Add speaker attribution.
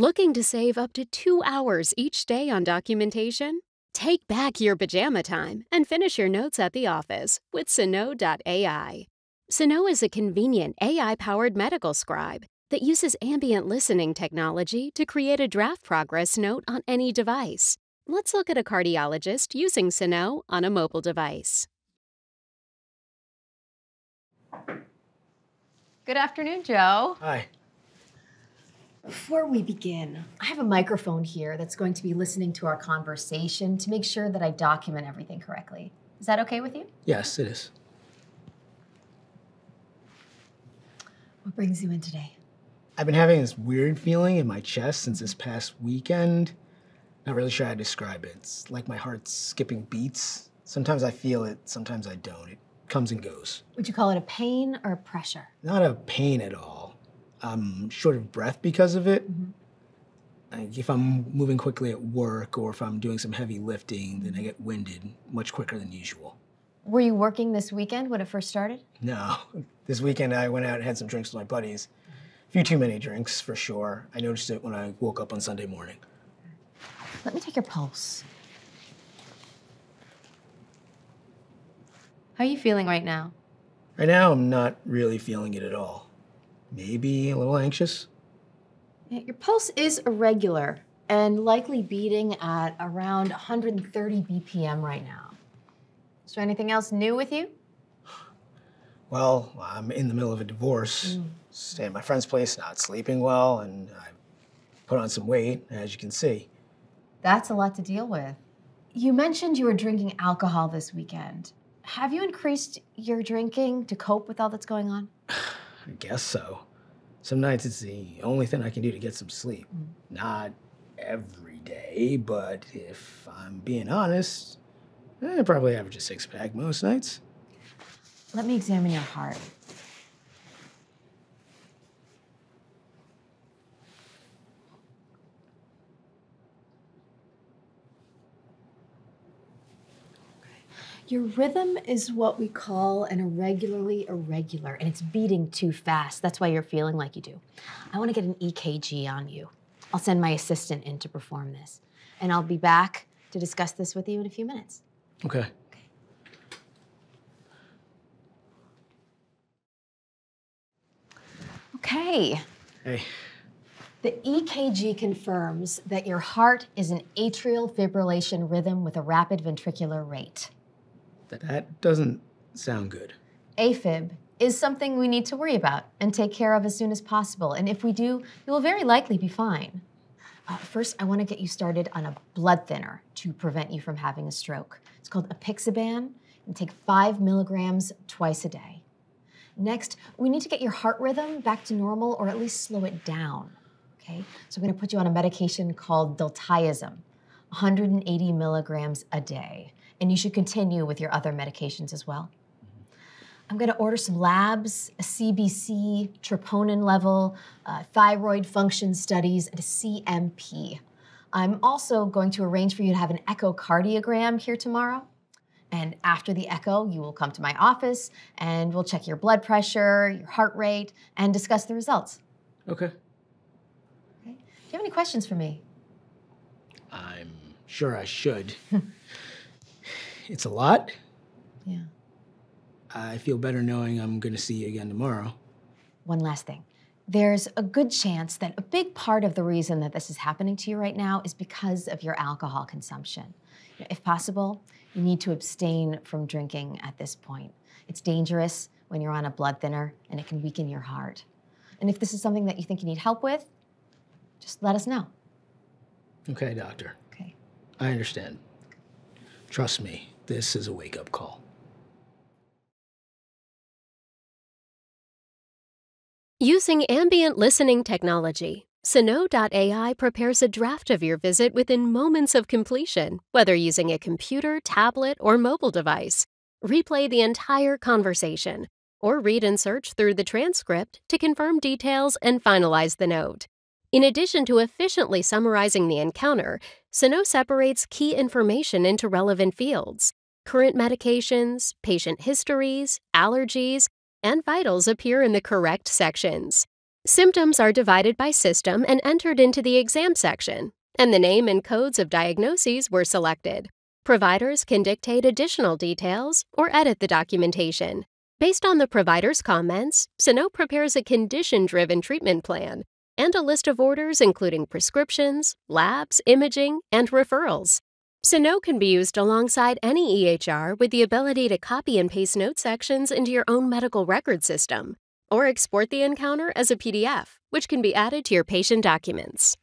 Speaker 1: Looking to save up to two hours each day on documentation? Take back your pajama time and finish your notes at the office with Sunoh.ai. Sunoh is a convenient AI powered medical scribe that uses ambient listening technology to create a draft progress note on any device. Let's look at a cardiologist using Sunoh on a mobile device.
Speaker 2: Good afternoon, Joe.
Speaker 3: Hi.
Speaker 4: Before we begin, I have a microphone here that's going to be listening to our conversation to make sure that I document everything correctly. Is that okay with you?
Speaker 3: Yes, it is.
Speaker 4: What brings you in today?
Speaker 3: I've been having this weird feeling in my chest since this past weekend. Not really sure how to describe it. It's like my heart's skipping beats. Sometimes I feel it, sometimes I don't. It comes and goes.
Speaker 4: Would you call it a pain or a pressure?
Speaker 3: Not a pain at all. I'm short of breath because of it. Mm-hmm. Like if I'm moving quickly at work or if I'm doing some heavy lifting, then I get winded much quicker than usual.
Speaker 4: Were you working this weekend when it first started?
Speaker 3: No. This weekend I went out and had some drinks with my buddies. A few too many drinks for sure. I noticed it when I woke up on Sunday morning.
Speaker 4: Let me take your pulse.
Speaker 2: How are you feeling right now?
Speaker 3: Right now, I'm not really feeling it at all. Maybe a little anxious.
Speaker 4: Your pulse is irregular and likely beating at around 130 BPM right now.
Speaker 2: Is there anything else new with you?
Speaker 3: Well, I'm in the middle of a divorce, mm. staying at my friend's place, not sleeping well, and I put on some weight, as you can see.
Speaker 4: That's a lot to deal with. You mentioned you were drinking alcohol this weekend. Have you increased your drinking to cope with all that's going on?
Speaker 3: I guess so. Some nights it's the only thing I can do to get some sleep. Mm. Not every day, but if I'm being honest, I probably average a six pack most nights.
Speaker 4: Let me examine your heart. Your rhythm is what we call an irregularly irregular, and it's beating too fast. That's why you're feeling like you do. I want to get an EKG on you. I'll send my assistant in to perform this, and I'll be back to discuss this with you in a few minutes.
Speaker 3: Okay.
Speaker 4: Okay.
Speaker 3: Hey,
Speaker 4: The EKG confirms that your heart is an atrial fibrillation rhythm with a rapid ventricular rate.
Speaker 3: That, doesn't sound good.
Speaker 4: AFib is something we need to worry about and take care of as soon as possible. And if we do, you will very likely be fine. Uh, first, I want to get you started on a blood thinner to prevent you from having a stroke. It's called apixaban and take five milligrams twice a day. Next, we need to get your heart rhythm back to normal or at least slow it down. Okay, so I'm going to put you on a medication called diltiazem, 180 milligrams a day. And you should continue with your other medications as well. I'm going to order some labs, a CBC, troponin level, uh, thyroid function studies, and a CMP. I'm also going to arrange for you to have an echocardiogram here tomorrow. And after the echo, you will come to my office and we'll check your blood pressure, your heart rate, and discuss the results.
Speaker 3: Okay.
Speaker 4: Okay? Do you have any questions for me?
Speaker 3: I'm sure I should. it's a lot.
Speaker 4: Yeah.
Speaker 3: I feel better knowing I'm going to see you again tomorrow.
Speaker 4: One last thing. There's a good chance that a big part of the reason that this is happening to you right now is because of your alcohol consumption. If possible, you need to abstain from drinking at this point. It's dangerous when you're on a blood thinner and it can weaken your heart. And if this is something that you think you need help with, just let us know.
Speaker 3: Okay, doctor.
Speaker 4: Okay.
Speaker 3: I understand. Trust me, this is a wake up call.
Speaker 1: Using ambient listening technology, Sunoh.ai prepares a draft of your visit within moments of completion, whether using a computer, tablet, or mobile device. Replay the entire conversation, or read and search through the transcript to confirm details and finalize the note. In addition to efficiently summarizing the encounter, Sunoh separates key information into relevant fields. Current medications, patient histories, allergies, and vitals appear in the correct sections. Symptoms are divided by system and entered into the exam section, and the name and codes of diagnoses were selected. Providers can dictate additional details or edit the documentation. Based on the provider's comments, Sunoh prepares a condition driven treatment plan and a list of orders including prescriptions, labs, imaging, and referrals. Sunoh can be used alongside any EHR with the ability to copy and paste note sections into your own medical record system, or export the encounter as a PDF, which can be added to your patient documents.